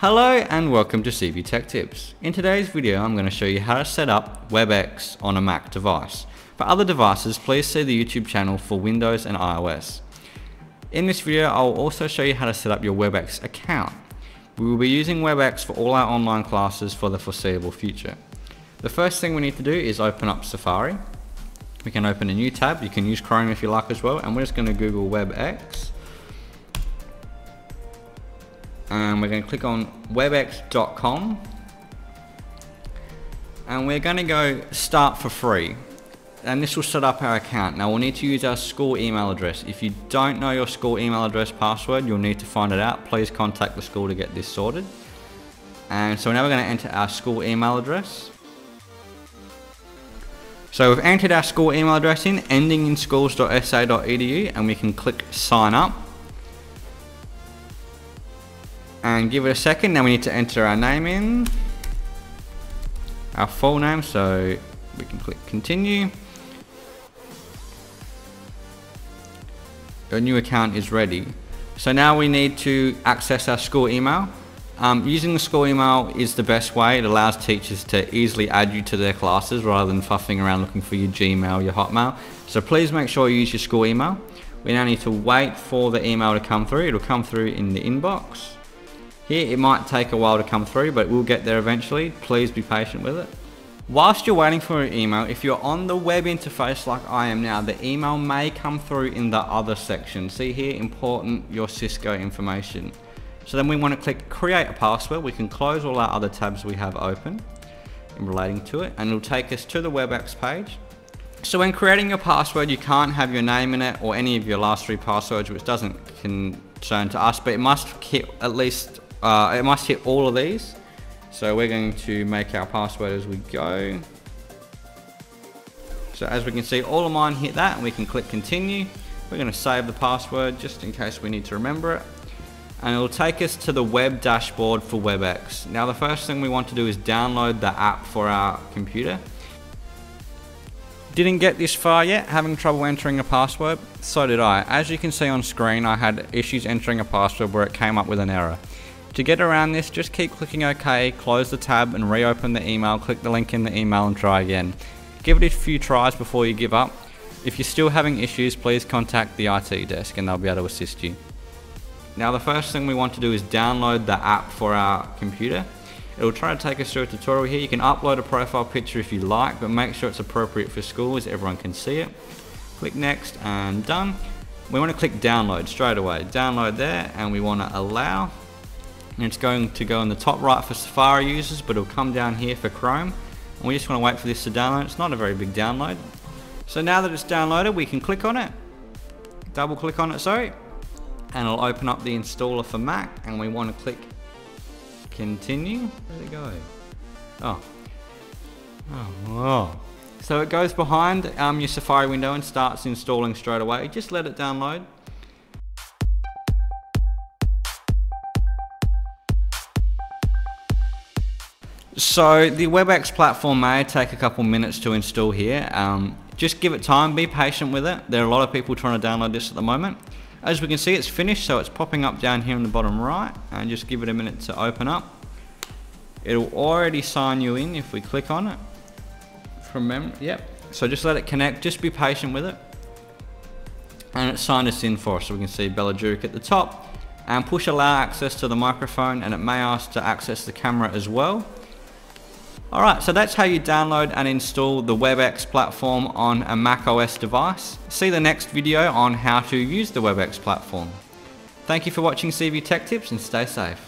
Hello and welcome to Seaview Tech Tips. In today's video I'm going to show you how to set up WebEx on a Mac device. For other devices please see the YouTube channel for Windows and iOS. In this video I'll also show you how to set up your WebEx account. We will be using WebEx for all our online classes for the foreseeable future. The first thing we need to do is open up Safari. We can open a new tab, you can use Chrome if you like as well, and we're just going to Google WebEx and we're going to click on webex.com and we're going to go start for free and this will set up our account. Now we'll need to use our school email address. If you don't know your school email address password, you'll need to find it out. Please contact the school to get this sorted. And so now we're going to enter our school email address. So we've entered our school email address in, ending in schools.sa.edu, and we can click sign up and give it a second. Now we need to enter our name in, our full name, so we can click continue. Your new account is ready. So now we need to access our school email. Um, using the school email is the best way. It allows teachers to easily add you to their classes rather than fuffing around looking for your Gmail, your Hotmail. So please make sure you use your school email. We now need to wait for the email to come through. It'll come through in the inbox. Here it might take a while to come through, but we'll get there eventually. Please be patient with it. Whilst you're waiting for an email, if you're on the web interface like I am now, the email may come through in the other section. See here, important, your Cisco information. So then we want to click create a password. We can close all our other tabs we have open in relating to it, and it'll take us to the WebEx page. So when creating your password, you can't have your name in it or any of your last three passwords, which doesn't concern to us, but it must at least uh, it must hit all of these. So we're going to make our password as we go. So as we can see, all of mine hit that and we can click continue. We're going to save the password just in case we need to remember it. And it'll take us to the web dashboard for WebEx. Now the first thing we want to do is download the app for our computer. Didn't get this far yet, having trouble entering a password? So did I. As you can see on screen, I had issues entering a password where it came up with an error. To get around this, just keep clicking OK, close the tab and reopen the email, click the link in the email and try again. Give it a few tries before you give up. If you're still having issues, please contact the IT desk and they'll be able to assist you. Now the first thing we want to do is download the app for our computer. It'll try to take us through a tutorial here. You can upload a profile picture if you like, but make sure it's appropriate for school as everyone can see it. Click next and done. We want to click download straight away. Download there and we want to allow and it's going to go in the top right for Safari users but it'll come down here for Chrome. And we just want to wait for this to download. It's not a very big download. So now that it's downloaded we can click on it. Double click on it sorry. And it'll open up the installer for Mac and we want to click continue. Where'd it go? Oh. Oh, oh. so it goes behind um, your Safari window and starts installing straight away. Just let it download So the WebEx platform may take a couple minutes to install here. Um, just give it time, be patient with it. There are a lot of people trying to download this at the moment. As we can see, it's finished, so it's popping up down here in the bottom right. And just give it a minute to open up. It'll already sign you in if we click on it. From memory, yep. So just let it connect, just be patient with it. And it signed us in for us, so we can see Bella Juric at the top. And push allow access to the microphone, and it may ask to access the camera as well. Alright, so that's how you download and install the WebEx platform on a Mac OS device. See the next video on how to use the WebEx platform. Thank you for watching Seaview Tech Tips and stay safe.